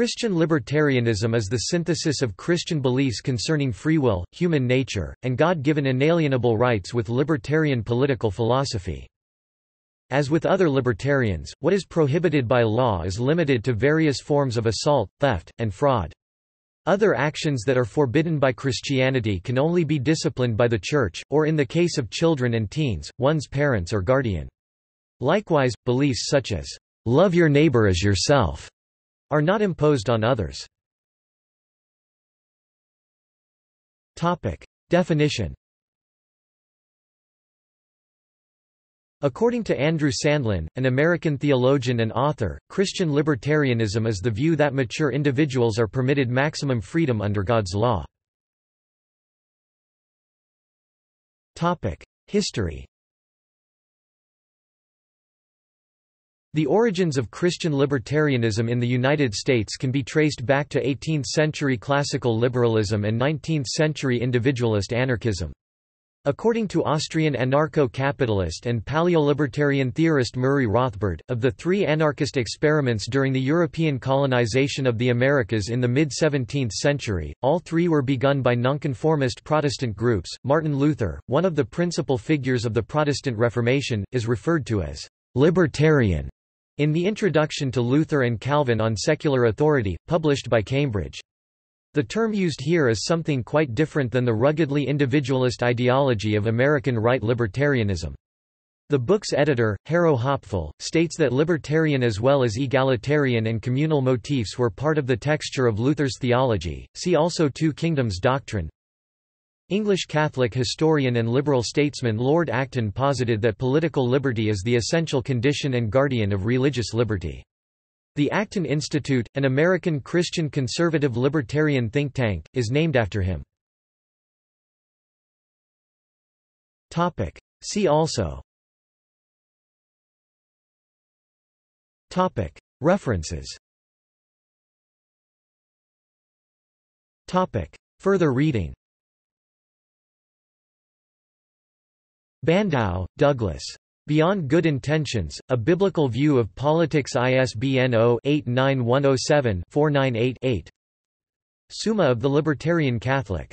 Christian libertarianism is the synthesis of Christian beliefs concerning free will, human nature, and God-given inalienable rights with libertarian political philosophy. As with other libertarians, what is prohibited by law is limited to various forms of assault, theft, and fraud. Other actions that are forbidden by Christianity can only be disciplined by the Church, or in the case of children and teens, one's parents or guardian. Likewise, beliefs such as, "'Love your neighbor as yourself' are not imposed on others. Definition According to Andrew Sandlin, an American theologian and author, Christian libertarianism is the view that mature individuals are permitted maximum freedom under God's law. History The origins of Christian libertarianism in the United States can be traced back to 18th-century classical liberalism and 19th-century individualist anarchism. According to Austrian anarcho-capitalist and paleolibertarian theorist Murray Rothbard, of the three anarchist experiments during the European colonization of the Americas in the mid-17th century, all three were begun by nonconformist Protestant groups. Martin Luther, one of the principal figures of the Protestant Reformation, is referred to as libertarian in the introduction to Luther and Calvin on secular authority, published by Cambridge. The term used here is something quite different than the ruggedly individualist ideology of American right libertarianism. The book's editor, Harro Hopfl, states that libertarian as well as egalitarian and communal motifs were part of the texture of Luther's theology. See also Two Kingdoms doctrine. English Catholic historian and liberal statesman Lord Acton posited that political liberty is the essential condition and guardian of religious liberty. The Acton Institute, an American Christian conservative libertarian think tank, is named after him. Topic. See also Topic. References Topic. Further reading Bandow, Douglas. Beyond Good Intentions, A Biblical View of Politics ISBN 0-89107-498-8 Summa of the Libertarian Catholic